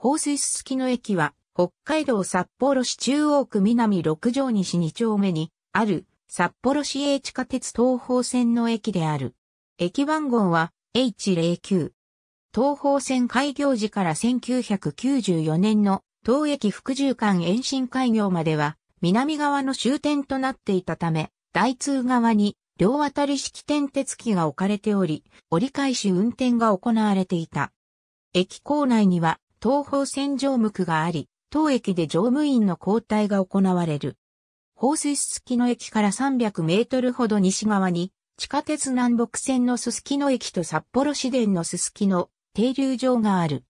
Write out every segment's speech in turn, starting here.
放水すすきの駅は、北海道札幌市中央区南六条西2丁目にある札幌市営地下鉄東方線の駅である。駅番号は H09。東方線開業時から1994年の東駅副縦間延伸開業までは南側の終点となっていたため、大通側に両渡り式点鉄機が置かれており、折り返し運転が行われていた。駅構内には東方線乗務区があり、当駅で乗務員の交代が行われる。放水すすきの駅から300メートルほど西側に、地下鉄南北線のすすきの駅と札幌市電のすすきの停留場がある。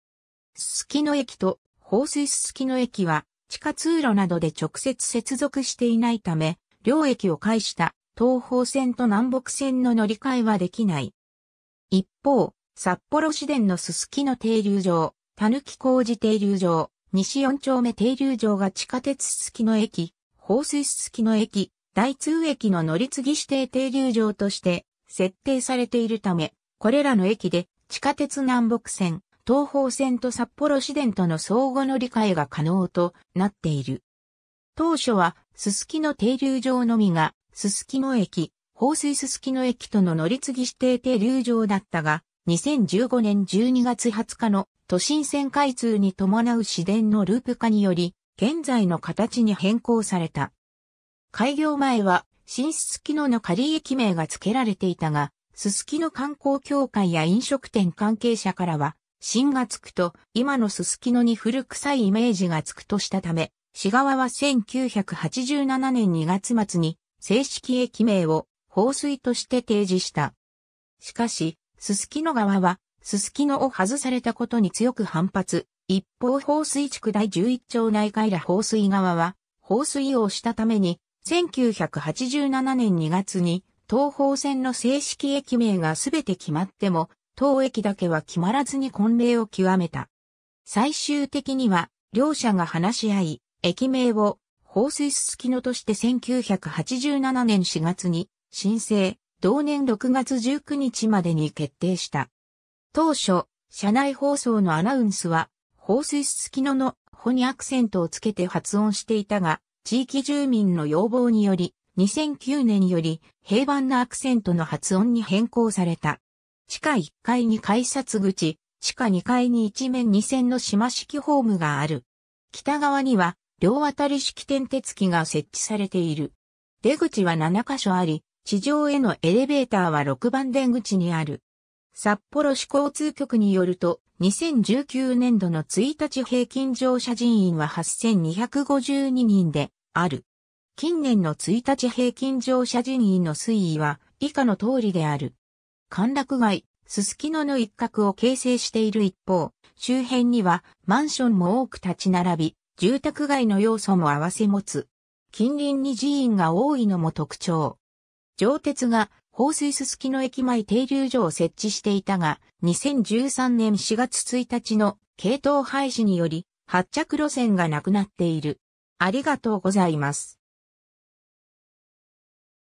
すすきの駅と放水すすきの駅は地下通路などで直接接続していないため、両駅を介した東方線と南北線の乗り換えはできない。一方、札幌市電のすすきの停留場、たぬき工事停留場、西四丁目停留場が地下鉄すすきの駅、放水すすきの駅、大通駅の乗り継ぎ指定停留場として。設定されているため、これらの駅で。地下鉄南北線、東方線と札幌市電との相互乗り換えが可能と。なっている。当初は、すすきの停留場のみが、すすきの駅、放水すすきの駅との乗り継ぎ指定停留場だったが、2015年12月20日の都心線開通に伴う市電のループ化により、現在の形に変更された。開業前は、新すすきのの仮駅名が付けられていたが、すすきの観光協会や飲食店関係者からは、新がつくと、今のすすきのに古臭いイメージがつくとしたため、市側は1987年2月末に、正式駅名を、放水として提示した。しかし、すすきの側は、すすきのを外されたことに強く反発。一方放水地区第11町内会ら放水側は、放水をしたために、1987年2月に、東方線の正式駅名がすべて決まっても、当駅だけは決まらずに混迷を極めた。最終的には、両者が話し合い、駅名を、放水すすきのとして1987年4月に申請、同年6月19日までに決定した。当初、車内放送のアナウンスは、放水すすきのの、ほにアクセントをつけて発音していたが、地域住民の要望により、2009年より平板なアクセントの発音に変更された。地下1階に改札口、地下2階に一面2線の島式ホームがある。北側には両渡り式点鉄機が設置されている。出口は7カ所あり、地上へのエレベーターは6番出口にある。札幌市交通局によると、2019年度の1日平均乗車人員は8252人である。近年の1日平均乗車人員の推移は以下の通りである。歓楽街、すすきのの一角を形成している一方、周辺にはマンションも多く立ち並び、住宅街の要素も合わせ持つ。近隣に寺院が多いのも特徴。上鉄が放水すすきの駅前停留所を設置していたが、2013年4月1日の系統廃止により、発着路線がなくなっている。ありがとうございます。